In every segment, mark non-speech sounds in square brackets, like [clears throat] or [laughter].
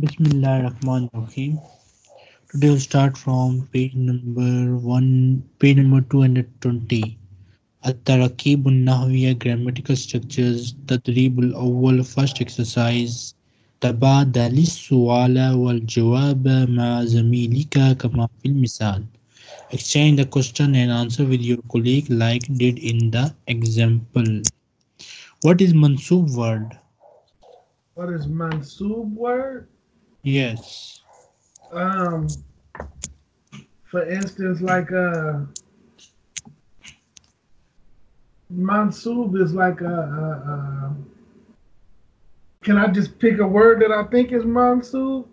Bismillah Rahman Rahim. Today we'll start from page number one, page number 220. التراكيب النحوية grammatical structures تدريب الأول first exercise تبادل السؤال والجواب مع زميلك كما في المثال Exchange the question and answer with your colleague like did in the example. What is mansub word? What is mansub word? Yes. Um, for instance, like uh, mansub is like a, a, a. Can I just pick a word that I think is mansub?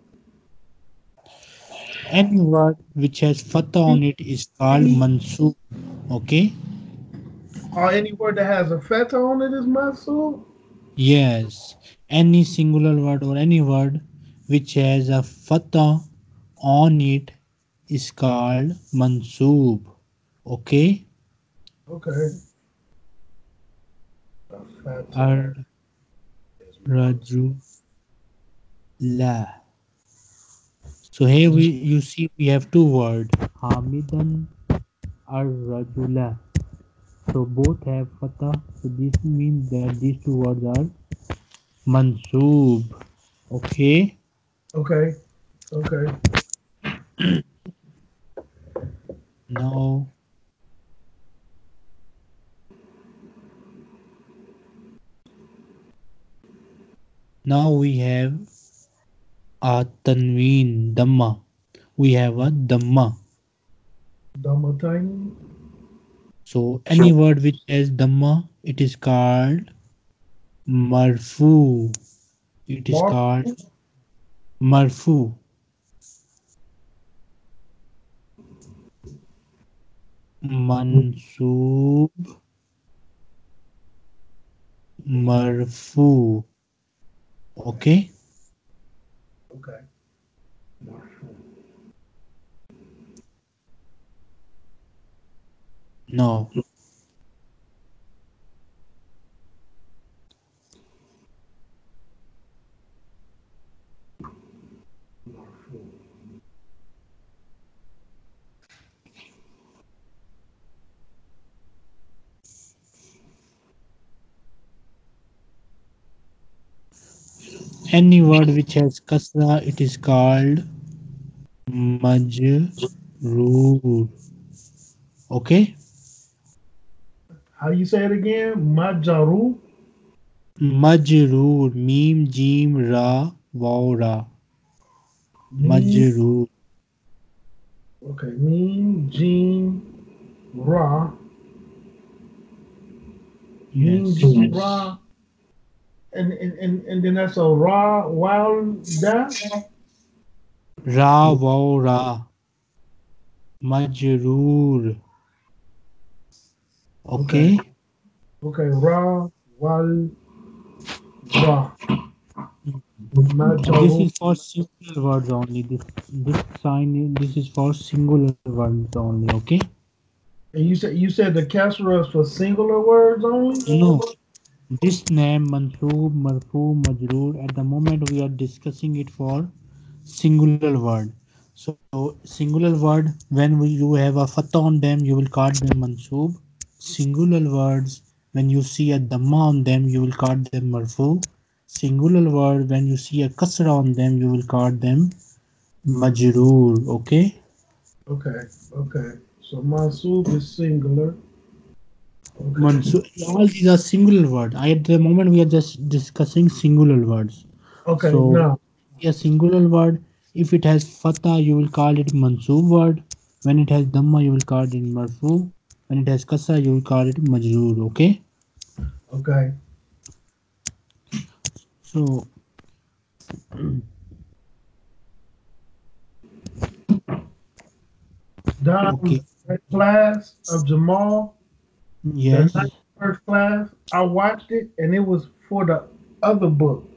Any word which has fatha on it is called mansub. Okay? Or any word that has a feta on it is mansub? Yes. Any singular word or any word which has a fatha on it is called mansub. Okay? Okay. Ar raju la. So here we you see we have two words Hamidan ar rajula. So both have fatha. So this means that these two words are mansub. Okay. Okay. Okay. Now now we have a tanween dhamma. We have a dhamma. Damatani. So any word which has dhamma, it is called marfu. It is Marfu? called marfu. Mansub marfu. Okay. Okay. No. Any word which has kasra, it is called majroor. Okay. How you say it again? Majaru. Majroor. Mim, jim, ra, waw, ra. Majroor. Okay. Meme, Gene, Ra. Yes. Gene, Ra. And, and, and, then that's a Ra, Wild, that? Ra, waw, ra. Majroor. Okay. Okay. Ra, Wal, Ra. This is for singular words only. This this sign is- this is for singular words only. Okay. And you said you said the casserole is for singular words only? No. This name Mansoob, Marfu, Majroor. At the moment we are discussing it for singular word. So singular word when we, you have a fatha on them, you will call them Mansoob. Singular words when you see a dhamma on them, you will call them Marfu. Singular word when you see a kasra on them, you will call them Majroor. Okay. Okay, okay. So Mansub is singular. Mansu- all these are singular words. At the moment we are just discussing singular words. Okay, So- now a singular word if it has fatha you will call it mansub word when it has dhamma you will call it marfu when it has kasra you will call it majroor okay okay. so Down Okay. class of Jamal, yes the first class, I watched it and it was for the other book.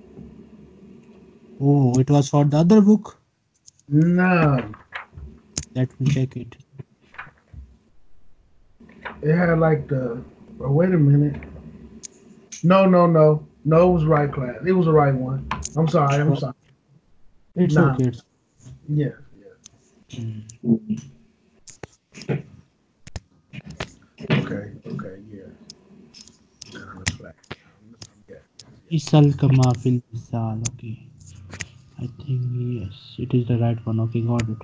oh it was for the other book No, let me check it it had like the. Oh, wait a minute. No, no, no, no. It was right class. It was the right one. I'm sorry. I'm sorry. It's Nah. okay. It's, Yeah. Mm. Okay. Okay. Yeah. Kind of black. Yeah. Isal kama fil. Okay. I think yes, it is the right one. Okay, got it.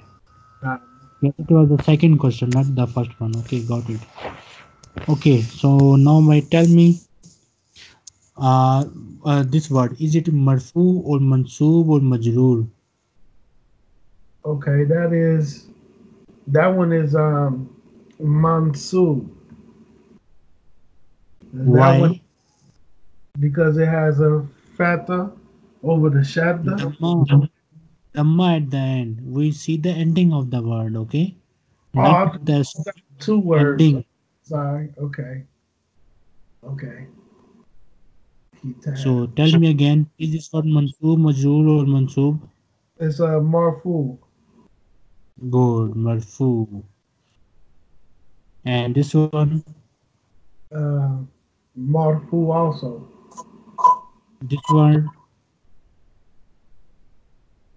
Uh, Yeah, it was the second question, not the first one. Okay, got it. Okay, so now my tell me, uh, uh this word is it marfu or mansoob or majroor? okay. That is. That one is um, Mansub. That Why? one because it has a fatha over the shadda. Dhamma. Dhamma at the end. We see the ending of the word. Okay, Oh, not the Two words. ending. Sorry. Okay. Okay. So tell me again, is this word mansoob, majroor or mansoob? it's a marfu. Good, marfu. And this one, Uh, marfu also. this word,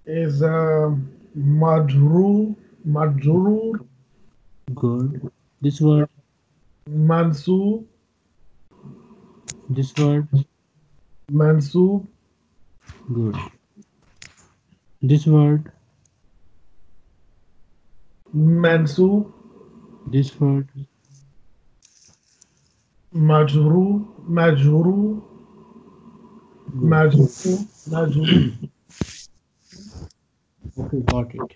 is um Madru, majrur good. This word, mansub this word, mansub good. This word, mansub this word, majrur majrur majrur majrur Okay, got it.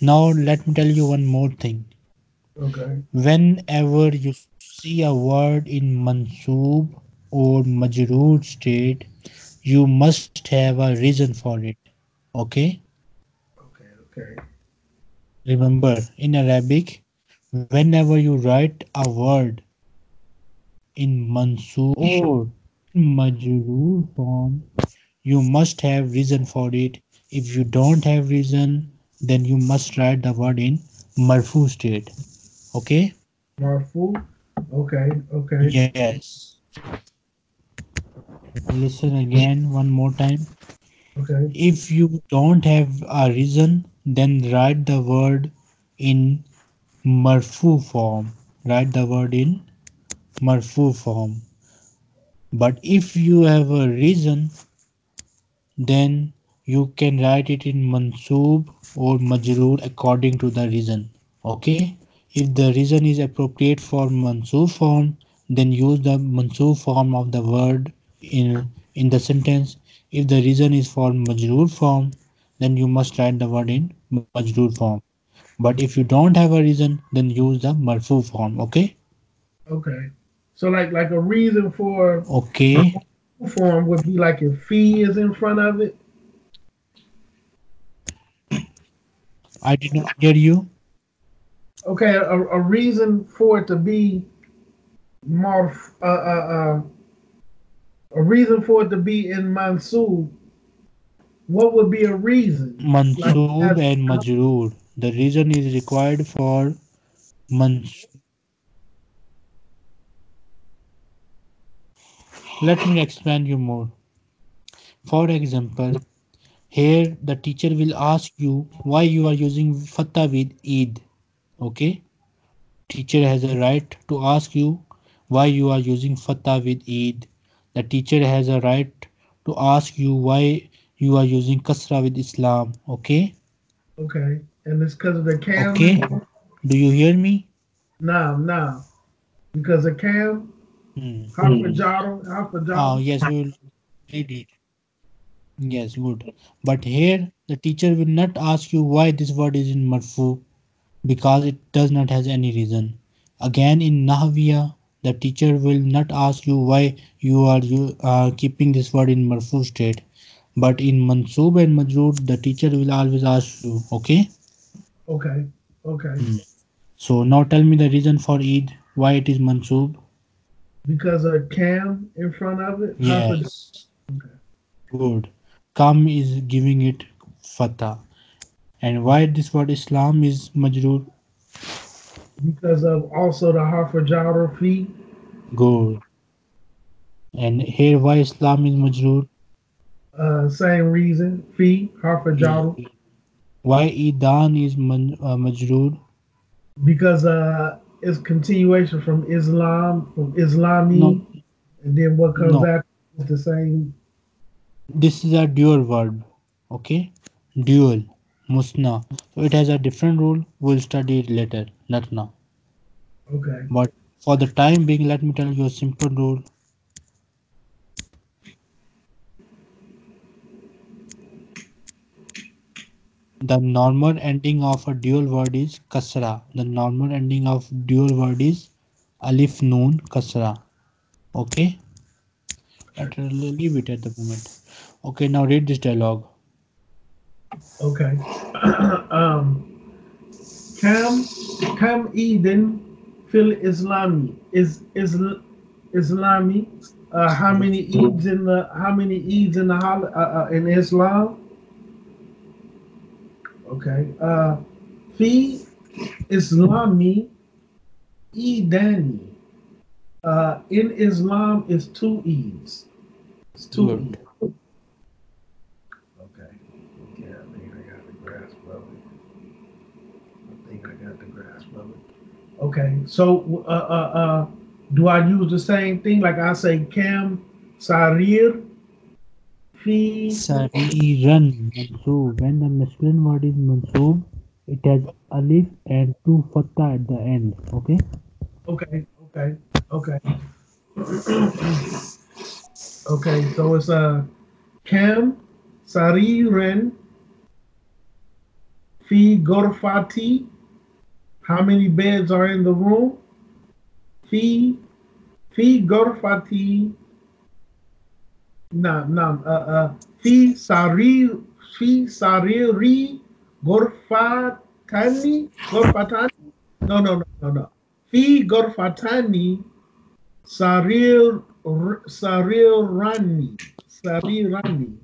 Now let me tell you one more thing. okay Whenever you see a word in mansoob or majroor state, you must have a reason for it. Okay? okay okay Remember, in Arabic, whenever you write a word in mansoob or oh. majroor form, you must have reason for it. If you don't have reason, then you must write the word in marfu state. Okay? marfu okay okay Yes. Listen again one more time. okay If you don't have a reason, then write the word in marfu form. Write the word in marfu form. But if you have a reason, then you can write it in mansoob or majroor according to the reason. Okay? If the reason is appropriate for mansoob form, then use the mansoob form of the word in in the sentence. If the reason is for majroor form, then you must write the word in majroor form. But if you don't have a reason, then use the marfu form. Okay? okay so like like a reason for Okay. form would be like if fee is in front of it I did not get you. okay a, a reason for it to be more uh, uh, uh, a reason for it to be in mansub what would be a reason Mansoob and Majroor. The reason is required for Mans. Let me explain you more. For example, here the teacher will ask you why you are using fatah with Eid. Okay? Teacher has a right to ask you why you are using fatah with Eid. The teacher has a right to ask you why you are using kasra with Islam. Okay? okay and it's because of the cam Okay. Do you hear me? no no because the cam Hafajaro. Oh, yes, we will read it. Yes, good. But here, the teacher will not ask you why this word is in marfu because it does not has any reason. Again, in Nahwiya, the teacher will not ask you why you are you are keeping this word in marfu state. But in Mansub and majroor, the teacher will always ask you. Okay. Okay, okay. Hmm. So now tell me the reason for Eid. Why it is mansoob? Because of cam in front of it. Yes. Good. Kam is giving it fatah. And why this word Islam is majroor? Because of also the Hafajaro fee. Good. And here why Islam is majroor? Uh, same reason. Fee, harfa jar. Why idan is man, uh, majroor? Because uh, it's continuation from Islam, from Islami, No. and then what comes No. after is the same. This is a dual verb. Okay, dual, musna. So it has a different rule. We'll study it later, not now. Okay. But for the time being, let me tell you a simple rule. The normal ending of a dual word is kasra. The normal ending of dual word is alif noon kasra. Okay. Let leave it at the moment. Okay, now read this dialogue. Okay. [coughs] um, Kam Kam Eden fil Islami is is Islami. Uh, how many Eids in the how many Eids in the uh, uh, in Islam? Okay. Uh, fi Islami Edani. Uh, in Islam is two E's. It's two. Eids. Okay. Yeah, I think I got the grasp of it. I think I got the grasp of it. Okay, so uh, uh, uh, do I use the same thing? Like I say, Cam Sarir Fi. Sariran mansoob. When the masculine word is mansoob, it has alif and two fatha at the end. Okay. Okay, okay, okay. okay, so it's uh, Cam Sariran Fi Gorfati. How many beds are in the room? Fi Fi Gorfati. No, no, uh, uh, Fi Sarir Fi Sariri Gorfatani Gorfatani. No, no, no, no, no. Fi Gorfatani Sarir Sarirani Sarirani.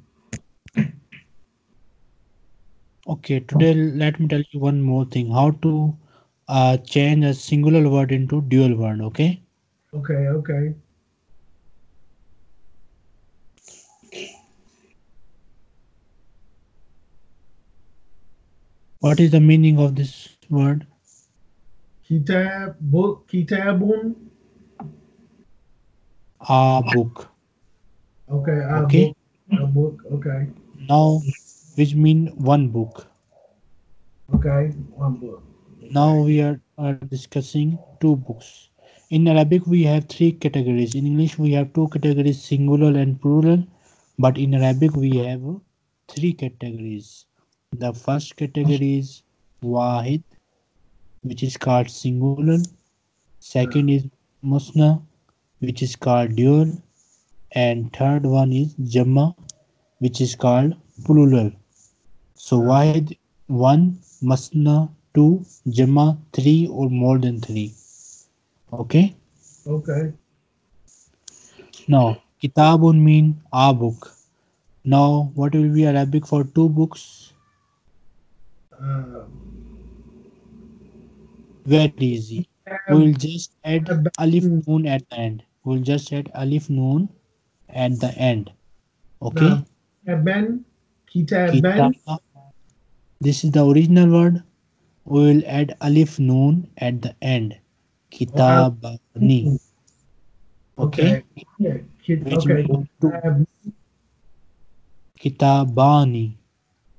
Okay. Today, let me tell you one more thing. How to uh, change a singular word into dual word. Okay. Okay, okay. What is the meaning of this word? Kitab book Kitabun. A book. Okay, a Okay. book. A book. Okay, Now, which mean one book. okay. One book. Now we are, are discussing two books. In Arabic, we have three categories. In English, we have two categories, singular and plural. But in Arabic, we have three categories. The first category is wahid, which is called singular. Second is musna, which is called dual. And third one is jama, which is called plural. So wahid one, masna two, jama three or more than three. Okay. Okay. Now kitabun mean a book. Now what will be Arabic for two books? Very easy. We will just add um, alif noon at the end. We'll just add alif noon at the end. Okay. Um, Kitaban. Kitab. This is the original word. We will add alif noon at the end. Kitabani. Okay. Yeah. Kit, Which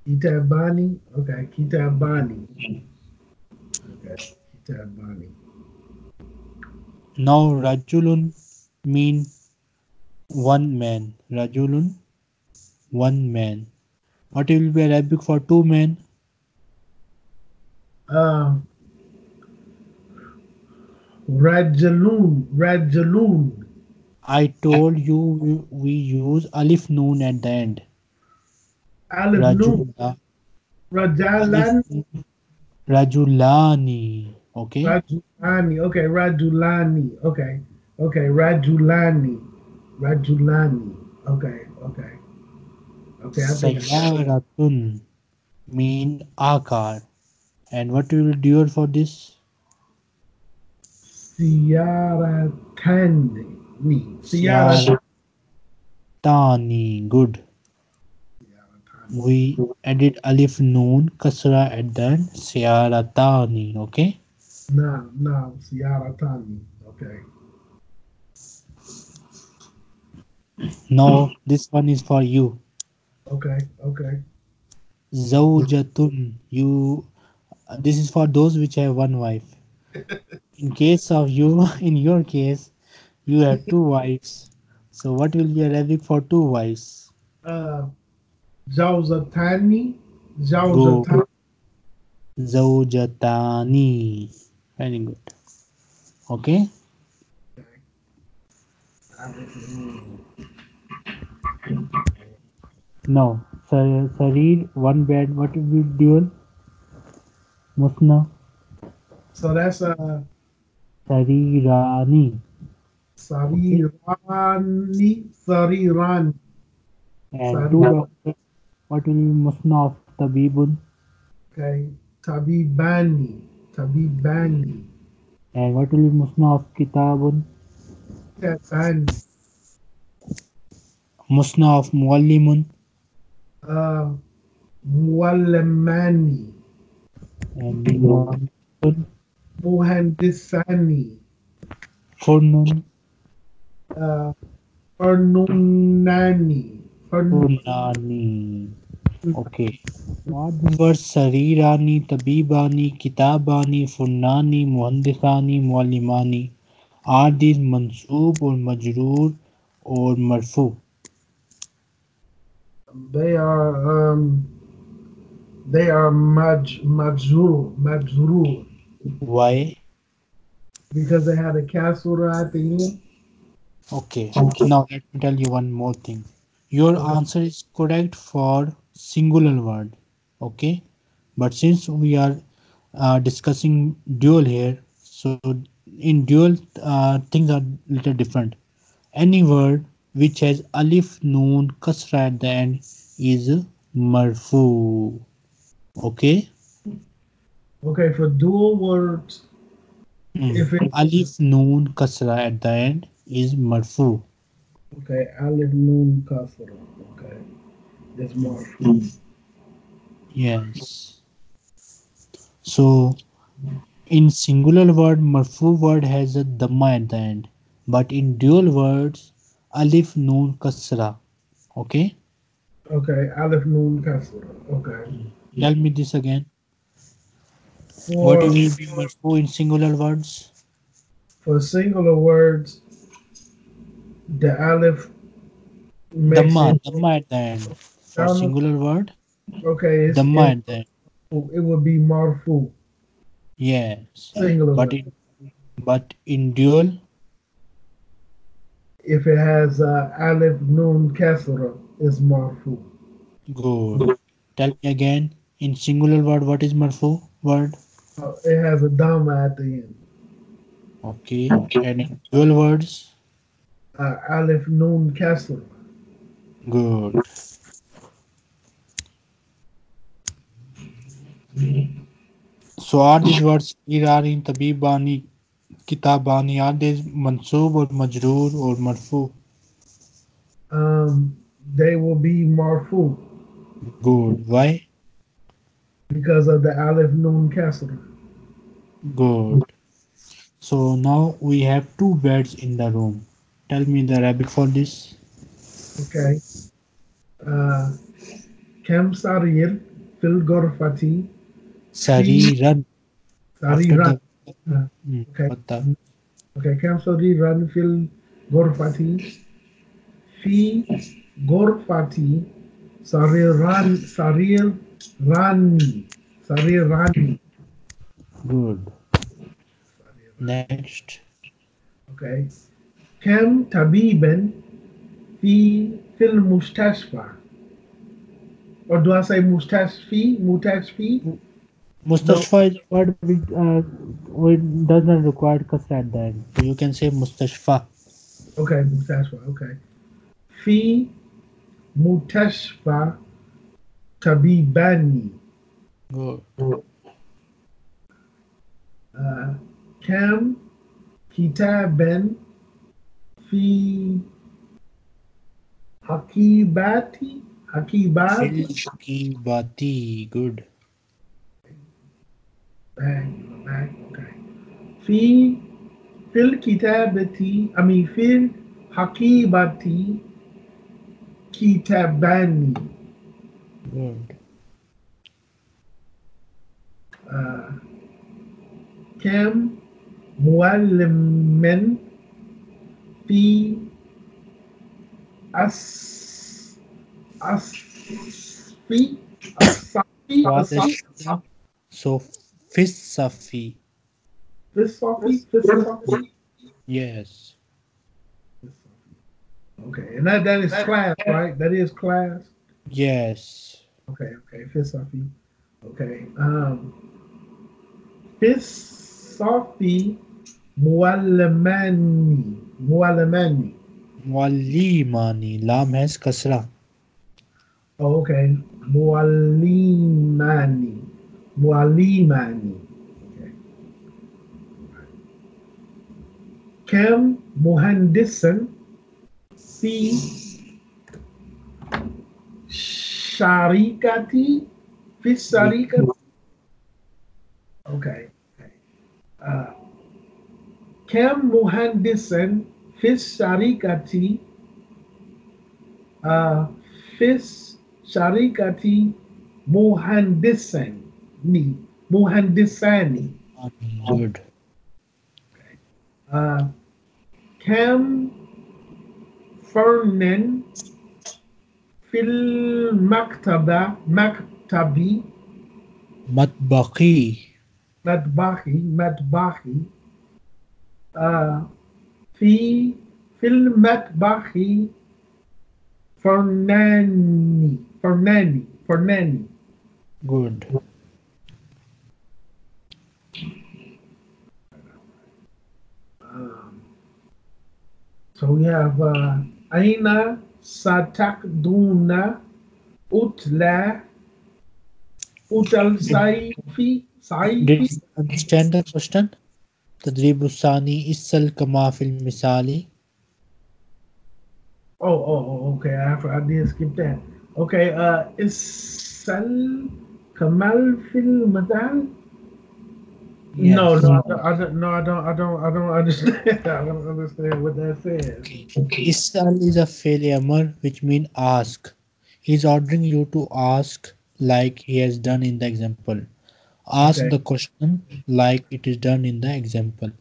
okay. means two. Kitab- Kitabani. Kitabani. Okay. Okay. Kitabani. Now Rajulun mean one man. Rajulun, one man. What will be Arabic for two men? Uh, Rajaloon. Rajaloon. I told you we, we use alif noon at the end. Rajula. Rajulani. Okay. Rajulani. Okay. Rajulani. Okay. Okay. Rajulani. Rajulani. Okay. Okay. Okay. I think I- Sayaratun mean a car. And what will be dual for this? Siyaratani. Siyara. Tani. Good. We added alif noon kasra at the end siyaratani okay Now, now, Siyaratani. Okay. now this one is for you Okay. Okay. zawjatun you this is for those which have one wife [laughs] in case of you [laughs] in your case you have two wives so what will be arabic for two wives Uh, Jawzatani. Jawzatani. zawjatani very good okay Sa- sarir one bed what will be dual musna So that's uh, sarirani Sarirani. Sarirani. and Sarir. two doctors what will be musna of tabibun Okay. Tabibani. Tabibani. and what will be musna of kitabun Tabani. musna of muallimun Uh, Muallimani. and Muhandisani. Furnun Uh, Fernunani. Fernun- Furnani. Okay. What the words Sarirani, Tabibani, Kitabani, Funnani, Muhandisani, Muallimani are these mansoob or majroor or marfu? They are um, they are maj majrur majrur Why? because they had a kasura at the end. Okay. Now let me tell you one more thing. Your answer is correct for singular word. Okay. But since we are uh, discussing dual here, so in dual uh, things are little different. Any word which has alif, noon, kasra at the end is marfu. Okay. Okay, for dual words, Mm. if it Alif, noon, kasra at the end is marfu. Okay, alif noon kasra. Okay, that's marfu. Yes. So in singular word, marfu word has a dhamma at the end, but in dual words, alif, noon, kasra. Okay. Okay, alif noon kasra. Okay. Tell me this again. For What will be marfu in singular words? for singular words, the alif makes Dhamma, at the end. For singular word, okay. It's, dhamma at the end. it would be marfu. Yes. Singular But word. in but in dual, if it has uh, alif noon kasra, is marfu. good. Tell me again. In singular word, what is marfu word? Uh, it has a dhamma at the end. Okay. Okay. And in dual words, Uh, alif noon kasra. good. So are these words Irani, Tabibani, Kitabani, are these mansoob or majroor or marfu? Um, they will be marfu Good. Why? because of the alif noon kasra. Good. So now we have two beds in the room. Tell me the Arabic for this. Okay. Uh, kam sarir fil gorfati Sariran. Sariran. Uh, Hmm, okay. Okay, kam sariran fil gorfati fi gorfati sariran sarir rani sarirani. Good. Next. Okay. كم طبيبا في في المستشفى or do I say مستشفي مستشفي Mustashfa is a word which, uh, which does not require kasra at the end. So you can say mustashfa. okay مستشفى okay في مستشفى طبيبان Good. uh, كم كتابا في حقيباتي Hakibat. Fil Shakibati. Good. Back, back, okay. في في الكتابة I mean في الحقيبة كتابان Good. آه، كم معلم P as as P Asafi So Fisafi. Fisafi? Fisafi? Yes. Okay, and that, that is class, right? That is class? Yes. Okay, okay, Fisafi. Okay. Um Fisafi Mualemani. Muallamani. Walimani. Lam has kasra. Oh, okay. Muallimani. Muallimani. Okay. Kam muhandisan fi sharikati fi sharikati Okay. okay. Uh, كم مهندسا في الشركة uh, في الشركة مهندسان مهندسان Good. uh, كم فرنا في المكتبة مكتبي. مطبخي مطبخي آه في في المطبخ فرناني فرناني فرناني Good. um, so we have uh, أين ستقضون أتلا أتل صيفي Did صيفي you understand the question? تدريب الثاني اسأل كما في المثال Oh, oh, oh, okay. I, I did skip that. Okay, uh, is Sal Kamal fil Madal? No, Yes. no, I don't, I don't, no, I don't, I don't, I don't understand. I [laughs] don't understand what that says. Okay. Isal is a failure amr, which means ask. He's ordering you to ask like he has done in the example. Ask Okay. the question like it is done in the example.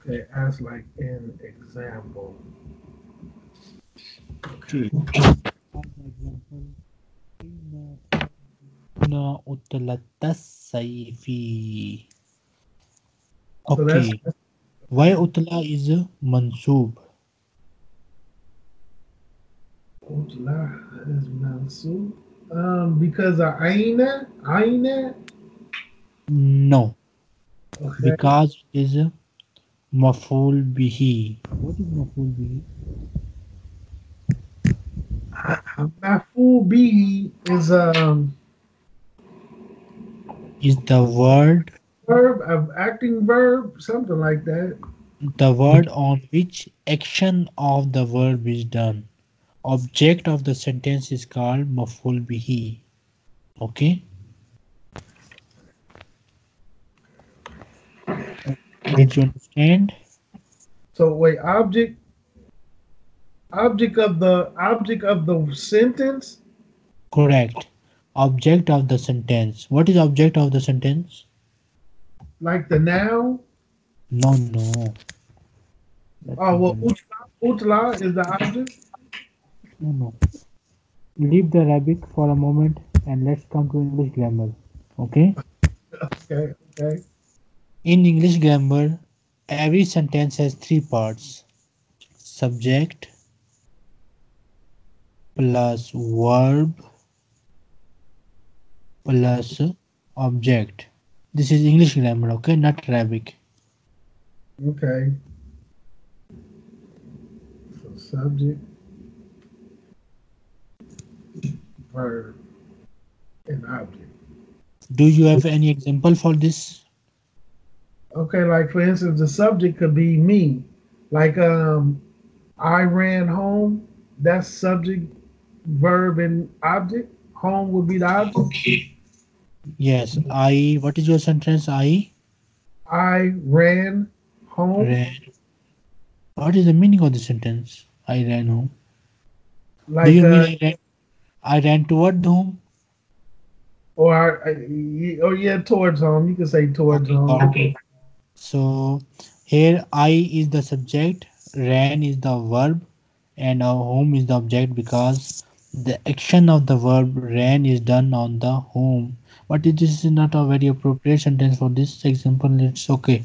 Okay, as like in example. Okay. Na utlata sayfi. So Okay. Why utla is mansub? mansoob? Utla is Mansub. Um, because of Aina, Aina. No. Okay. Because it is a maful bihi. What is maful bihi? Mafu bihi is um Is the word verb of acting verb, something like that. the word on which action of the verb is done. Object of the sentence is called maful bihi. Okay. Did you understand? So wait, object object of the object of the sentence. Correct. Object of the sentence. What is object of the sentence? like the noun. No, no. That's Oh well, utla, utla is the object. No, no. Leave the Arabic for a moment and let's come to English grammar. Okay? [laughs] Okay, okay. In English grammar, every sentence has three parts subject plus verb plus object. This is English grammar, okay? Not Arabic. Okay. So subject, verb, and object. Do you have any example for this? Okay, like for instance, the subject could be me. Like um I ran home, that's subject verb and object. Home would be the object. Okay. Yes, I. What is your sentence? I I ran home. ran. What is the meaning of the sentence? I ran home. Like Do you uh, mean I ran? I ran toward home. or I, I- oh yeah, towards home. You can say towards home. Okay. So here I is the subject, ran is the verb, and our home is the object because the action of the verb ran is done on the home. But this is not a very appropriate sentence for this example. It's okay.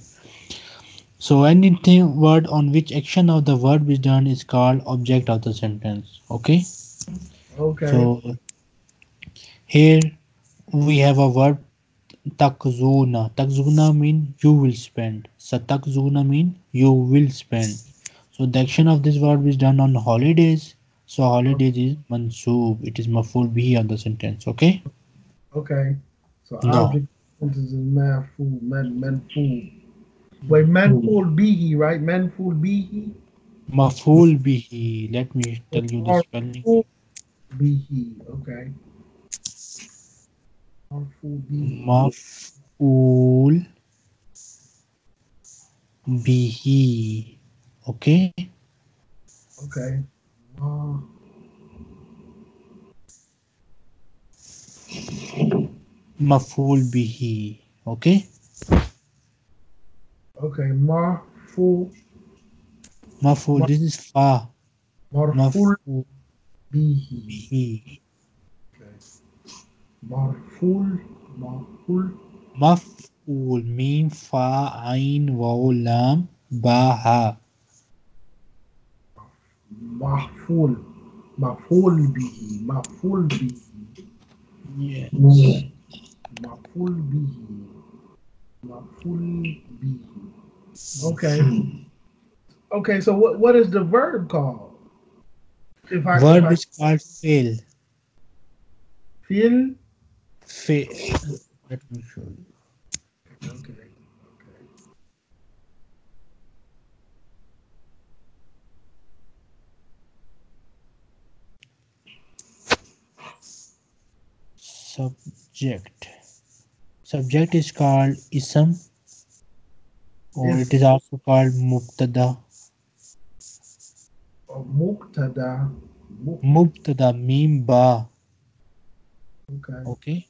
So anything word on which action of the verb is done is called object of the sentence. Okay. Okay. So here we have a verb takzuna. Takzuna mean you will spend. Satakzuna mean you will spend. So the action of this verb is done on holidays. So holidays is mansoob. It is maful bihi on the sentence. Okay. Okay. So No. object sentence is manful, man, manful. Wait, manful bihi, right? Manful bihi, Maful bihi. Let me tell you the spelling. bihi. Okay. Bihi. Maful bihi. Okay. Okay. Ma, Maful bihi. Okay. okay. Marful, Maful. This is fa. marful Maful bihi. bihi. Okay. Marful, marful, Maf'ul mim fa ain waw lam ba ha. mahful, maful bihi, maful bihi, Yes. maful bihi, maful bihi. Okay. Okay, so what, what is the verb called? If I, Verb if I is called fail. feel Fail. Let me show you. okay. Subject. Subject is called ism or Yes. it is also called mubtada. Or muqtada. Muq- Mubtada mim ba. Okay. Okay.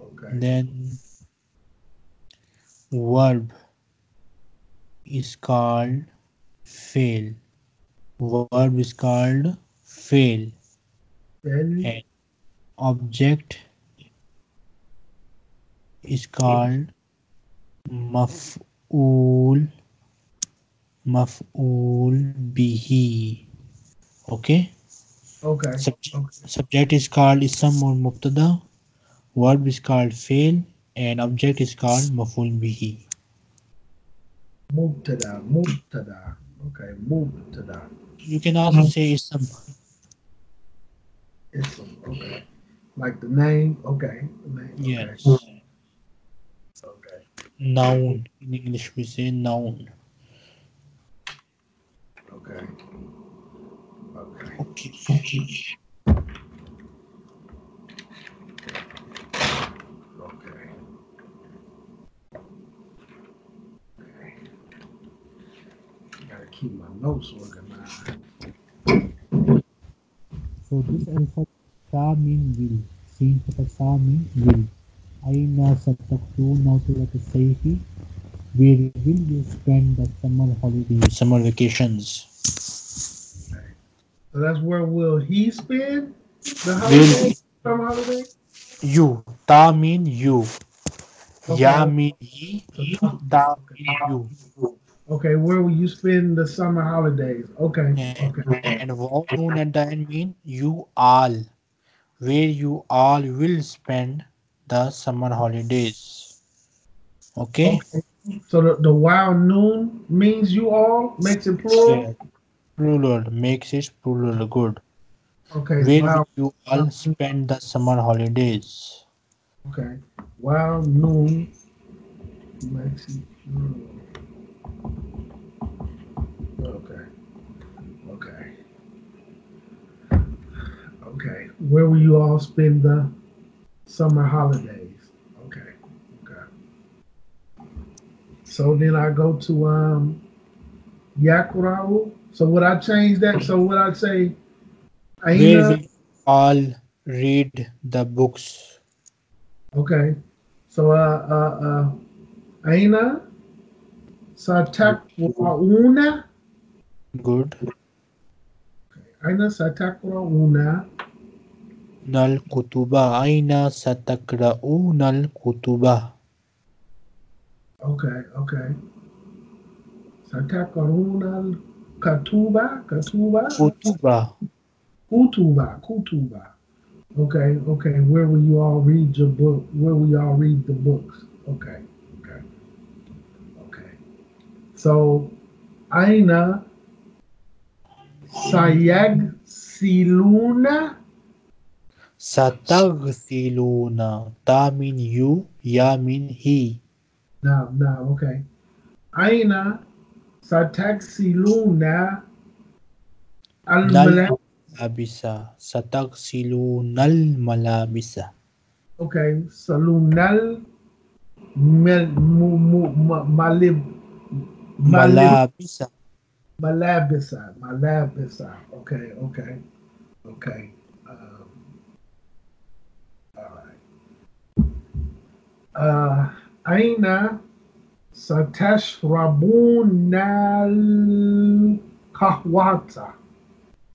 Okay. Then verb is called fail. Verb is called fail. Then And object is called maf'ul maf'ul bihi. Okay. Okay. Subject, Okay. subject is called ism or mubtada. Verb is called fail and object is called maf'ul bihi. Mubtada. Mubtada. Okay. Mubtada. You can also um, say ism. Ism. Okay. Like the name. Okay. The name. Yes. Okay. okay. Noun. In English we say noun. Okay. Okay. Okay. Keep my notes organized. So this mean will. Sin mean will. Aina sataktu nautulat sayfi. Where will you spend the summer holidays? Summer vacations. So that's where will he spend the holiday? Summer holiday? you. Ta mean you. Ya Okay. mean he. Ta mean you. Okay, where will you spend the summer holidays? Okay. And, Okay. and waw noon at the mean you all. Where you all will spend the summer holidays. Okay? Okay. So the, the wild noon means you all makes it plural. Yeah. Plural makes it plural good. Okay. Where will you all spend the summer holidays? Okay. Wild noon makes it plural. Okay. Okay. Okay. Where will you all spend the summer holidays? Okay. Okay. So then I go to um Yakurau. So would I change that? So would I say Aina? will all read the books? Okay. So uh uh uh Aina Satakrauna. Good. Aina Satakrauna. Nal kutuba aina satakrauna al kutuba. Okay, okay. Satakaruna Katuba, Katuba, Kutuba. Kutuba, Kutuba. Okay, okay. Where will you all read your book? Where will you all read the books? Okay, okay, okay. So, Aina Sayag Siluna. Satagsiluna. Ta mean you, ya mean he. Now, now, okay. Aina Sataksiluna Al Nal malabisa. Satagsilunal malabisa. Okay, salunal mel, mu, mu, ma, malib, malib, Malabisa. malabisa, malabisa. Okay, okay, okay. Um, all right. Uh, aina satashrabuna kahwata.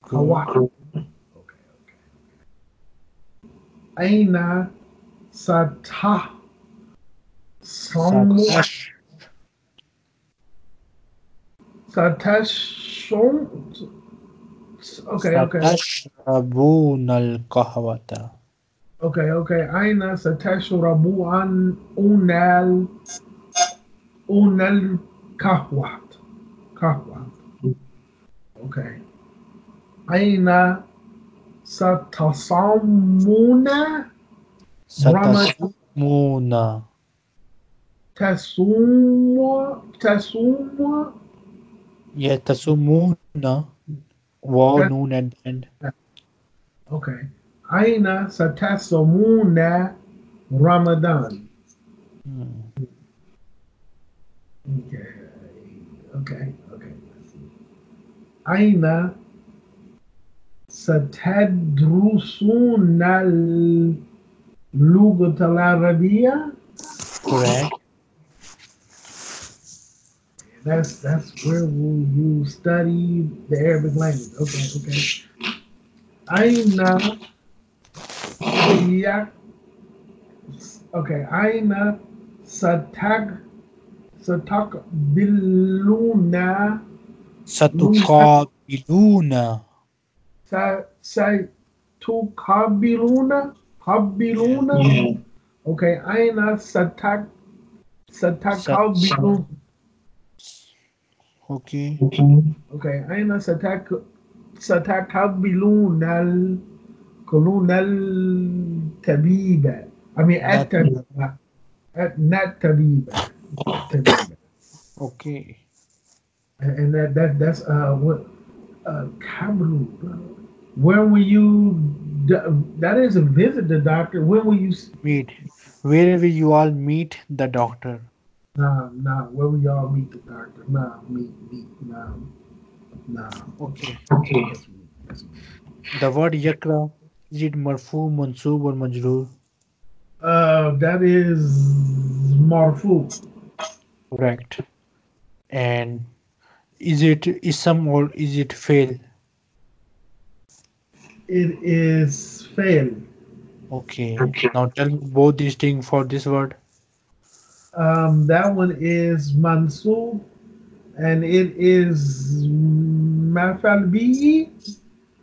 Kahwata. Okay, okay. Aina satah Samu Satash. Satashon. Okay, okay, Satashrabuna al kahwata. okay, okay. Aina satashrabu an unal unal kahwat. Kahwat. Okay. Aina satasamuna Satasumuna. tasumwa tasumwa Yeah, tasumuna. Wow, That- noon at the end. Okay. Aina satasumuna Ramadan. Hmm. Okay. Okay. Okay. Aina satadrusuna اللغة العربية. Correct. That's that's where will you study the Arabic language. Okay, okay. Aina yak Okay, Aina satak ستقبلون ستقابلون ستقابلون قبلون أوكي اين ستق؟ ستقابلون أوكي أوكي اين ستق؟ ستقابلون القانون الطبيب امي الطبيب الطبيب Okay. And, that that that's uh what uh Kabru, where will you? That is a visit the doctor. Where will you meet? Where will you all meet the doctor? Nah, nah. Where will y'all meet the doctor? Nah, meet, meet, nah, nah. Okay, okay. The word yakra is it marfu, mansub, or majroor? Uh, that is marfu. Correct. And is it ism or is it fail? It is fail. Okay. Okay, now tell me both these things for this word. Um, that one is mansub, and it is mafal bihi.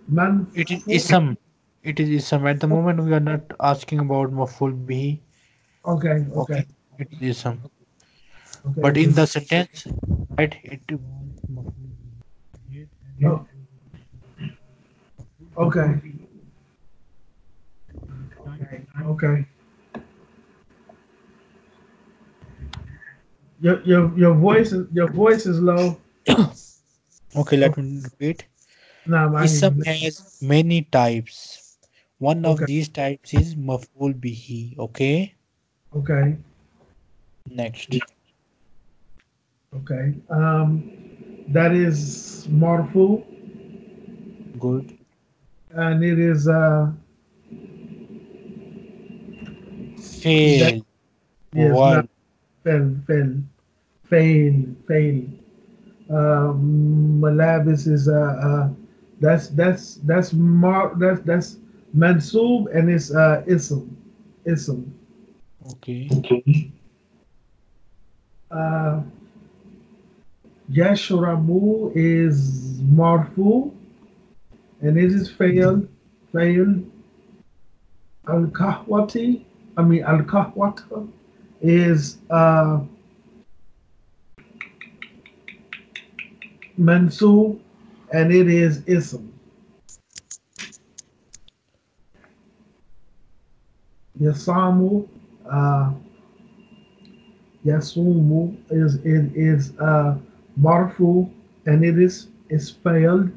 Man. It is ism. It is ism. At the moment we are not asking about maful bihi. Okay. Okay. It is ism. Okay. But in the sentence, right, it Oh. Okay. Okay. Okay. Your your your voice is your voice is low. okay, let me repeat. Nah, my Ism has many types. One of Okay. these types is maf'ul bihi. Okay. Okay. Next. Okay. Um, that is marfu, Good. and it is uh, Fail. is Word. not fail, fail, fail, fail. Um, malabis is uh, uh, that's that's that's mar that's that's mansub and it's uh ism, ism. Okay. Uh, Yashrabu is marfu, and it is failed, failed. Al kahwati, I mean al kahwata, is uh, and it is ism. Yasamu, uh, Yasumu is it is uh marfu and it is is failed,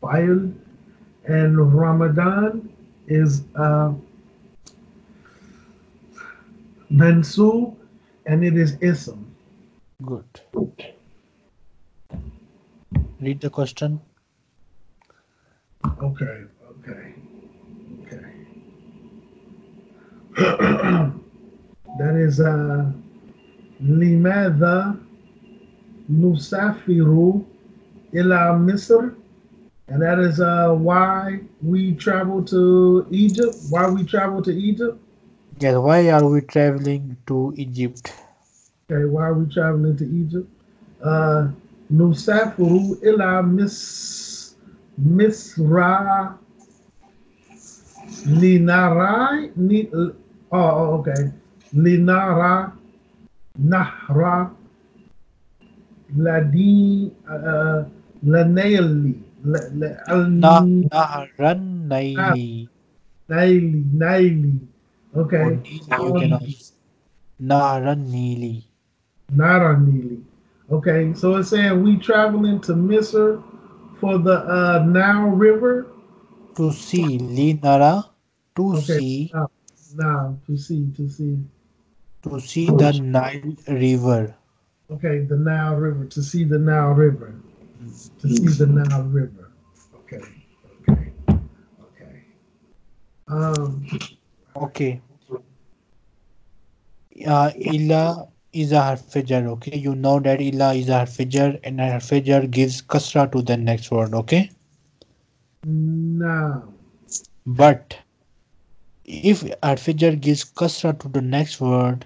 filed, and Ramadan is uh mansub and it is ism. Good. Read the question. Okay, okay, okay. [clears throat] that is uh لماذا Nusafiru ila Misr. And that is uh, why we travel to Egypt. Why we travel to Egypt? Yes, why are we traveling to Egypt? Okay, why are we traveling to Egypt? Uh, Nusafiru ila mis, Misra Linarai. Ni, oh, oh okay. Linara Nahra Ladi uh, uh, Lanaili. Naili. Ah, Naili. Naili. Okay. Um, Naranili. Naranili. Okay, so it's saying we traveling to Misr for the uh, Nile River. To see Linara. To okay. see. Now, no, to see, to see. To see the Nile River. Okay, the Nile River, to see the Nile River. To see the Nile River. Okay, okay, okay. Um, Okay. Uh, illa is a harfijar. Okay. You know that illa is a harfijar and a harfijar gives kasra to the next word. Okay. No. But if harfijar gives kasra to the next word,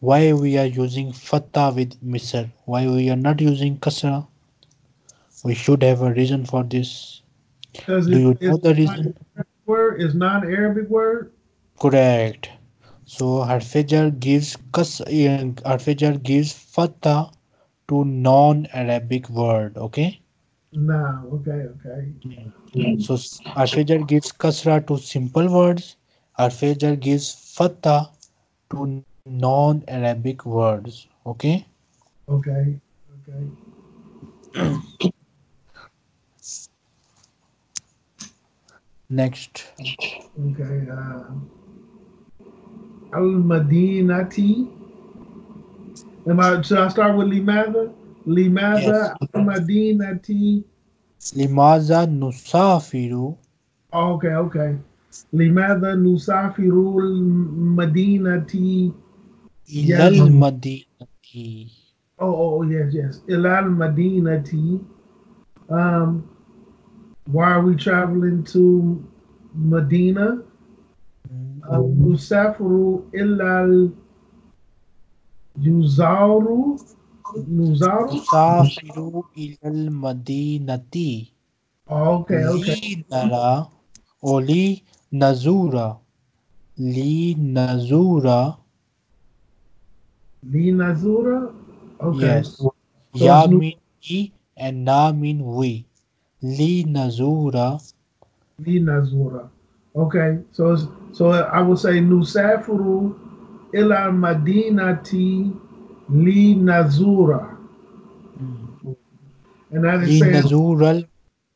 why we are using fatha with misr? Why we are not using kasra? We should have a reason for this. Do you know the not reason? an word, it's not arabic word. Correct. So harfijar gives kas uh, gives fatha to non-Arabic word. Okay. no okay, okay. So harfijar gives kasra to simple words. Harfijar gives fatha to non-Arabic words. Okay. Okay, okay. [coughs] Next. Okay. Uh, Al Madinati. Am I? Should I start with Limadha? Limadha Al Madinati. Limaza nusafiru Oh, okay, okay. Limadha Nusafiru Al Ilal madinati. Oh, oh, oh, yes, yes. Ilal Madinati. Um, why are we traveling to Medina? Uh, Nusafiru Ilal Yuzaru. Nuzaru. Nusafiru ilal madinati. Okay, okay. Li nara or li nazura. Li nazura. Linazura? Okay. Yes. So ya new- mean he and na mean we. Linazura. Linazura. Okay. So so I will say Nusafuru ila madinati li Nazura. Hmm. And that is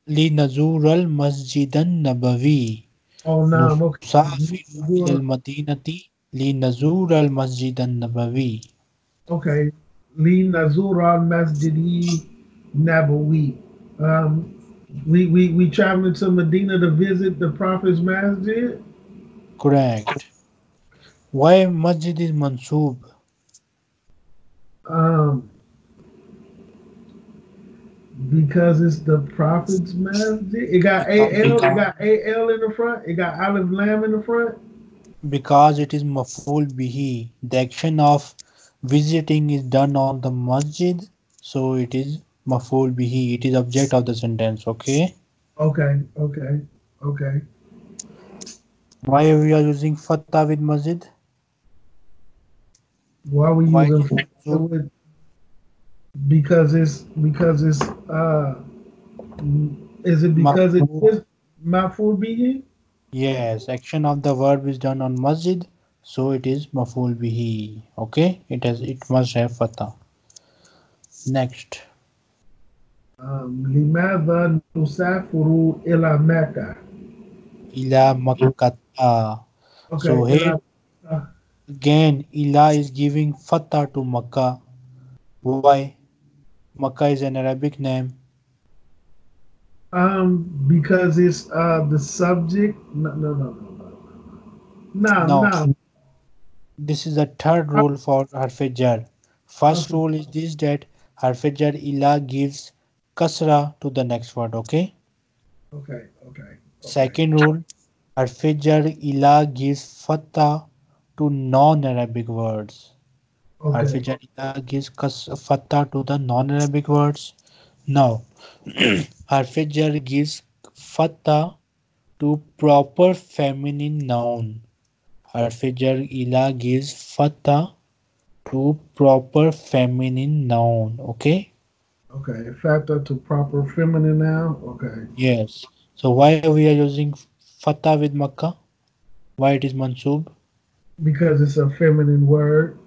li Nazural al-masjid al-nabawi. Oh, no. Okay. Nusafir Madinati li Nazural Masjidan Nabawi. Okay. Li Nazura Masjidi Nabawi. Um, we, we, we traveling to Medina to visit the Prophet's Masjid. correct why masjid is mansub Um, because it's the Prophet's Masjid. It got A L. It got A L in the front. It got Aleph Lam in the front. because it is maful bihi the action of visiting is done on the masjid so it is maful bihi it is object of the sentence okay Okay. Okay. Okay. why we are using fatah with masjid Why we Why using fluid? Because it's because it's uh is it because it Maf'ul. is maful bihi? yes action of the verb is done on masjid so it is maful bihi okay it has it must have fatah next Um, لماذا نسافر إلى مكة؟ ila makkah Okay. So here- إلى- Again, Ila is giving Fatah to Makkah. Why? Makkah is an Arabic name. Um, because it's uh the subject. No, no, no, no, no, no, No. no. This is the third rule for Harfe Jar. First Okay. rule is this that Harfe Jar Ila gives Kasra to the next word. Okay. Okay, okay. okay. Second rule, Harfe Jar Ila gives Fatah to non-Arabic words. Okay. Jar Ila gives kas- Fatah to the non-Arabic words. Now, [clears throat] Harfe Jar gives Fatah to proper feminine noun. Harfe Jar Ila gives Fatah to proper feminine noun. Okay. Okay. Factor to proper feminine noun. Okay. Yes. So why we are using Fatah with Makkah? Why it is mansub? Because it's a feminine word.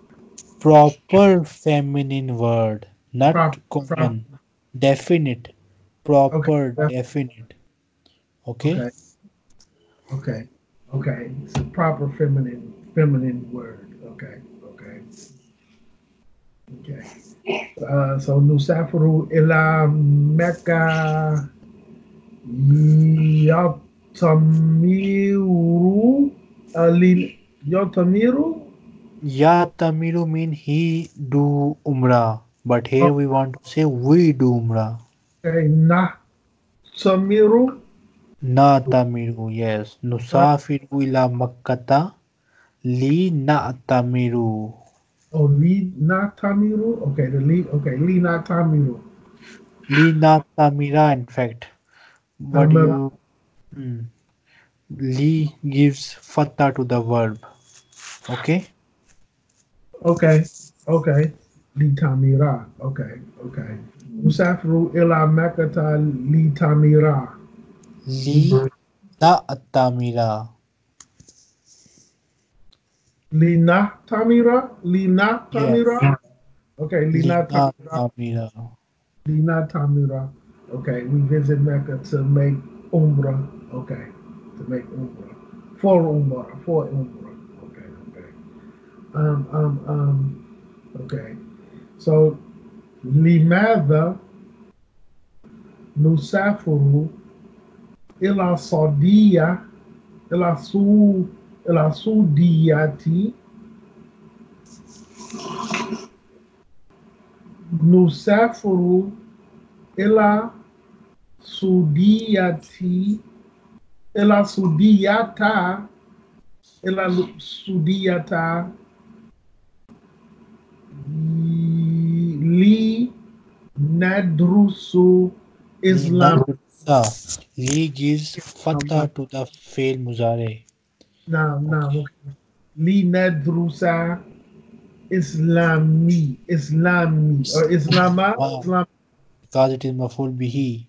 Proper feminine word, not Prop- common. Definite. Proper Okay. definite. Okay. Okay. Okay. Okay. It's a proper feminine feminine word. Okay. Okay. Okay. Uh, so Nusafiru ila Mecca Yatamiru Ali Yatamiru Ya Tamiru mean he do Umrah. But here we want to say we do Umrah. okay, Na Tamiru Na Tamiru, yes. Nusafiru ila Makkata li na Tamiru. Oh, Li Na Tamiru. Okay, the Li. Okay, Li Na Tamiru. Li na Tamira, in fact. But you. Hmm. Li gives fatah to the verb. Okay. Okay, okay. Li Tamira. Okay, okay. Musafiru ila Makkata Li Tamira. Li na Tamira. Li Na Tamira. Li Na Tamira. Yes. Okay, Li Li Na na Tamira. Tamira. Li Na Tamira. Okay, we visit Mecca to make Umrah. Okay, to make Umrah. For Umrah. For Umrah. Okay, okay. Um, um, um, okay. So, لماذا نسافر ela sodia, ela su, ela sudiati no século ela sudiati, ela sudiata, ela sudiata li nadrusu islam. Nadrusa. Li gives fatah to the fail muzare. Now, now, okay. li nadrusa Islami, Islami, or Islama, Wow. Islam. Because it is maful bihi.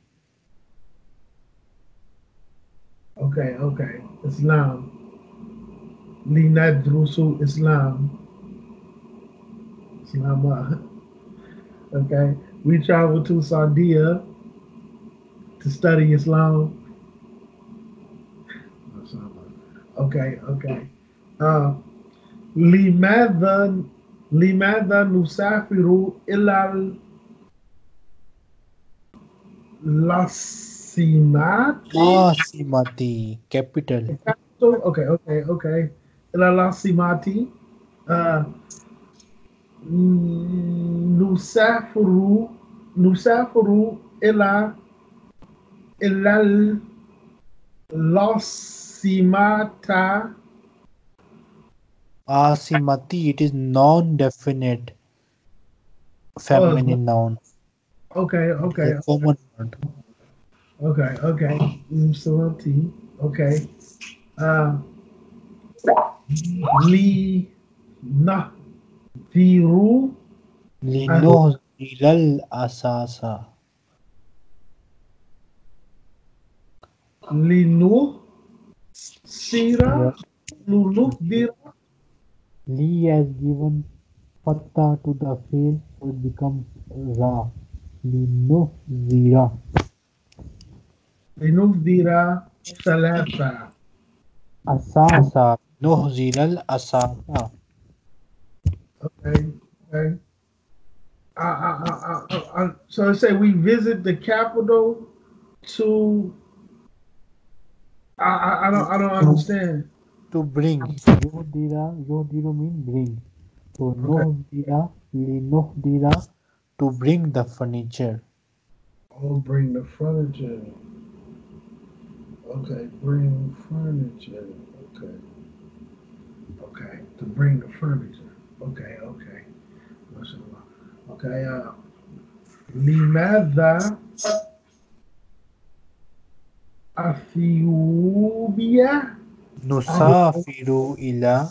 Okay, okay, Islam. Li nadrusu Islam. Islama. [laughs] Okay, we traveled to Saudia to study Islam. MashaAllah. Okay, okay. Uh, لماذا لماذا نسافر إلى العاصمة؟ Asimati, capital. So, okay, okay, okay. إلى العاصمة uh, نسافر نسافر إلى ilal lasimata. Asimati, it is non-definite feminine oh. noun. Okay, okay. Common word. Okay, okay. Imsurati. Okay. Uh, li na diru. Li no dilal asasa. linu sira lulu dira Li has given fatta to the field, so it becomes Ra. لنهزل linu dira salasa. أساسا نهزل الأساس Okay, okay. I, I, I, I, I, so I say we visit the capital to. I, I, I don't, I don't understand. to bring يهدر يهدر mean bring so نهدر لنهدر to bring the furniture Oh, bring the furniture. Okay, bring furniture. Okay. Okay, to bring the furniture. Okay, okay. MashaAllah. Okay, uh, لماذا أثيوبيا؟ نسافر إلى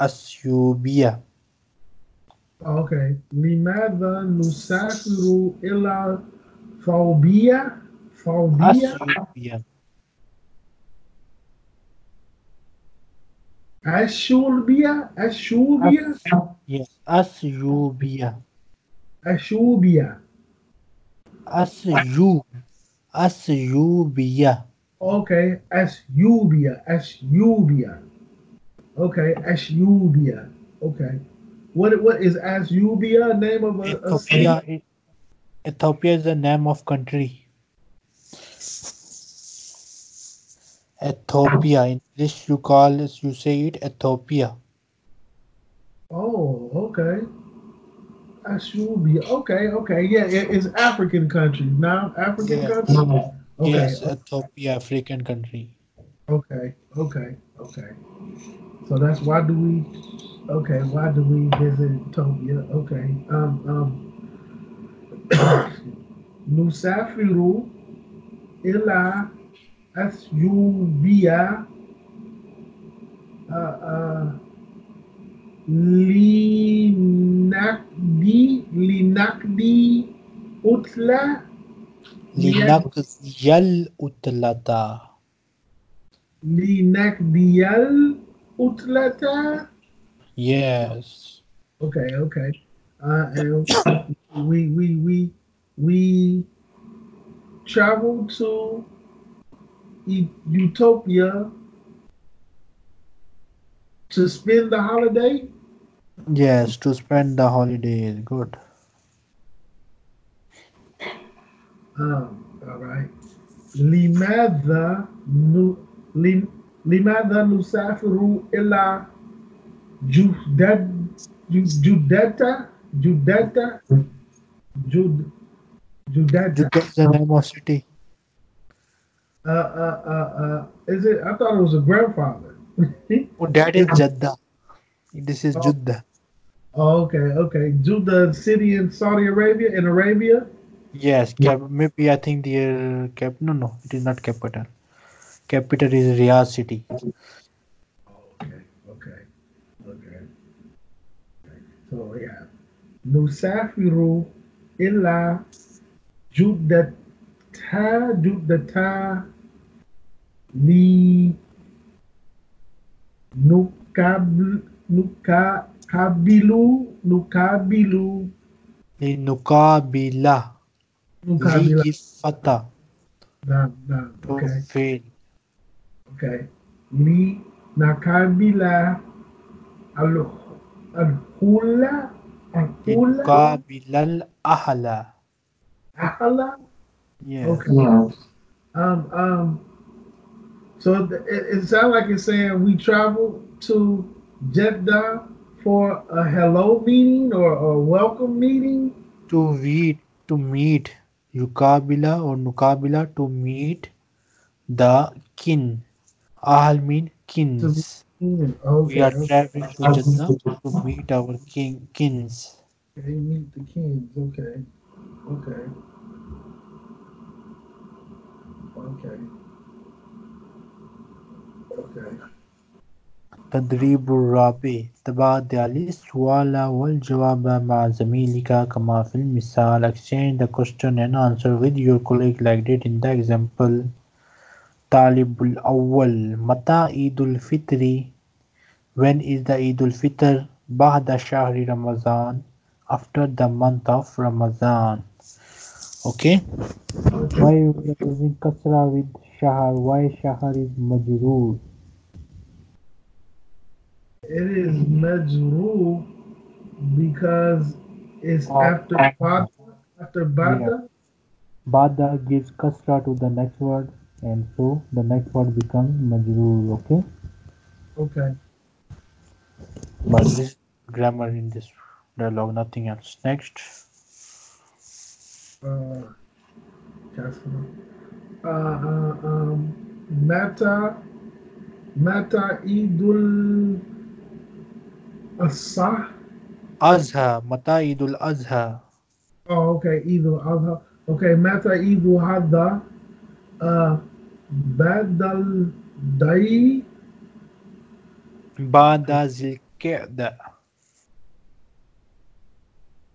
أثيوبيا. Okay. لماذا نسافر إلى ثوبيا ثوبيا أثيوبيا. أشوربيا أشوربيا yes أثيوبيا. أشوبيا أثيو أثيوبيا. Okay, Ashubia, Ashubia. Okay, Ashubia. Okay. What what is Ashubia? Name of a, a city? Ethiopia Ethiopia is the name of country Ethiopia in English you call it you say it Ethiopia Oh, okay. Ashubia. Okay, okay. Yeah, it, it's African country. Now African Yeah. country. Okay. yes Ethiopia African country Okay. Okay. Okay. So that's why do we? Okay. Why do we visit Ethiopia? Okay. Um. Um. [coughs] Nusafiru ila Athubia. Uh. Uh. Linakdi. Linakdi. Utla. لنقضي الأتلة Linakdial. Utlata. yes Okay, okay. Uh, and we we we we traveled to E- Utopia to spend the holiday. yes to spend the holidays good Um, all right. لماذا ن لم- لماذا نسافر إلى جدد جدة جدة جد جدة Jeddah is the name of city uh, uh, uh, uh, is it? I thought it was a grandfather. [laughs] oh that is Jeddah this is Jeddah oh, okay, okay. Judah city in Saudi Arabia, in Arabia. Yes, cap, maybe I think the uh, cap. No, no, it is not capital. Capital is Riyadh city. Oh, okay, okay, okay. So yeah, Nusafiru illa juddata juddata li nukab nukabilu nukabilu nukabila Ligi Fatah. Naam. Okay. Okay. Ni nakabila al-hula al-hula Nakabila al-ahala. Ahala? Yeah. Okay. Um, um, so it, it sounds like it's saying we travel to Jeddah for a hello meeting or a welcome meeting. To meet to meet yukabila or nukabila to meet the kin ahl mean kins. Okay, we are traveling to Jeddah to meet our king kins. Okay, meet the kings. Okay, okay, okay, okay. تدريب الرابع تبادل السؤال والجواب مع زميلك كما في المثال exchange the question and answer with your colleague like did in the example طالب الأول متى عيد الفطر when is the عيد الفطر بعد شهر رمضان after the month of Ramadan okay why using kasra with shahar why shahar is majroor It is majrur because it's Oh, after bada. After bada. Bada gives kasra to the next word and so the next word becomes majroor, okay? Okay. But this grammar in this dialogue, nothing else. Next. uh. Uh, uh, um, Mata, Mata Idul Asah. Azha, Mata Idul Azha. Oh, okay, Idul Adha. Okay, Mata Idul Adha. Uh, Badal Dai. Bada Zilqa'da.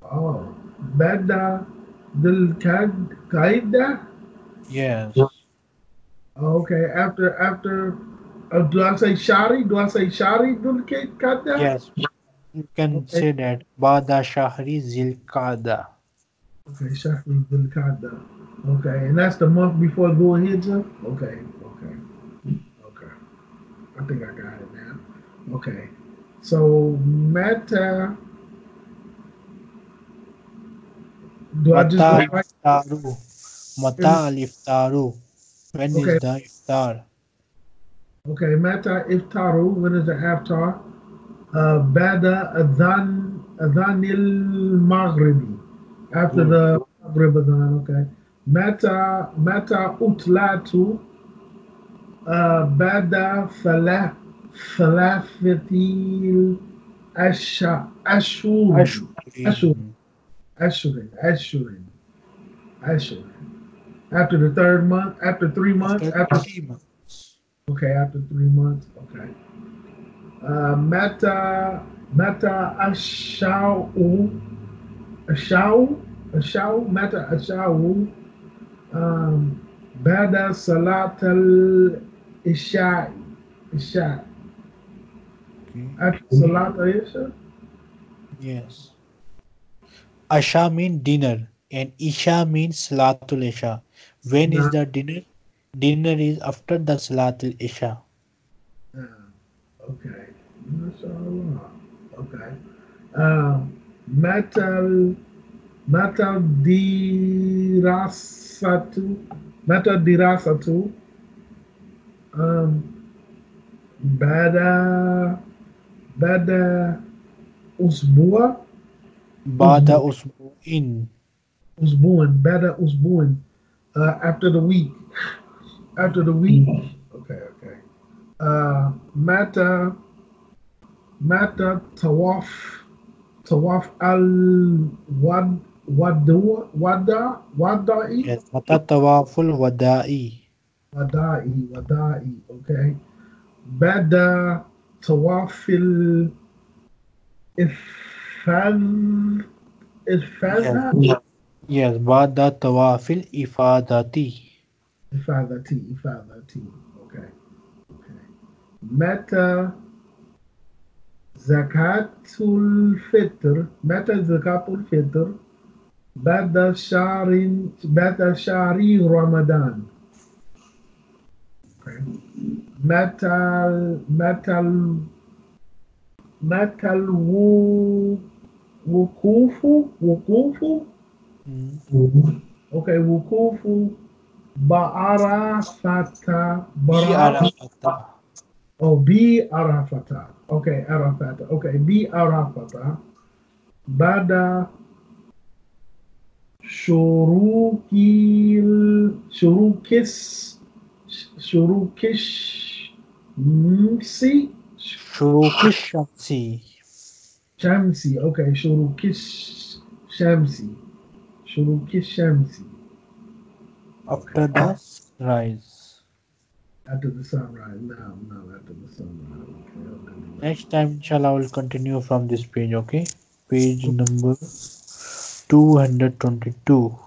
Oh, Bada Dil Qaida. Yes. Okay, after after. Uh, do I say Shari? Do I say Shari Dul Qaida? Yes. You can Okay. say that. Bada Shahri Zilqa'da. Okay, Shahri Dhul Qa'da. Okay, and that's the month before Dhul Hijjah? Okay, okay, okay. I think I got it now. Okay, so Meta. Do I just Mata go right? Iftaru. Mata al Iftaru. When is Okay. the Iftar? Okay, Meta Iftaru. When is the Iftar? Bada Adhan Adhanil Maghribi. After the Maghrib Adhan, okay. After the third month, after three months, After after three months. okay, after three months, okay. Uh, meta, meta, ashau, ashau, ashau, meta, ashau. Um, bada Salatal isha, isha. Okay. After salat al isha. Yes. Asha means dinner and Isha means Salatul Isha. When is the dinner? Dinner is after the Salatul Isha. Uh, okay. MashaAllah. Okay. Um, metal, metal dirasatu, metal dirasatu. Um, bada, bada usbua, Bada Usbu'in. usbuan, bada usbuan. Uh, after the week, after the week. Okay, okay. Uh, mata, mata tawaf, tawaf al wad wadu wada wada'i Yes. Mata Tawaful Wada'i. wada'i wada'i. Okay. Bada tawafil ifan ifana Yes. Yes. Bada Tawafil Ifadati. ifadati ifadati. Okay. Okay. Meta zakatul fitr. Meta zakatul fitr. Bada sharin bada shari Ramadan. Okay. metal metal metal wu wukufu wukufu Mm. okay wukufu ba'arafata Bi Arafata. Oh bi arafata. Okay arafata. Okay bi arafata. Bada shurukil shurukis shurukish msi Shuruki Shamsi. shamsi. Okay shurukish shamsi. Shurukish shamsi. After the rise. After the sunrise now now after the sunrise okay. Next time, inshallah, I will continue from this page, okay? Page number 222.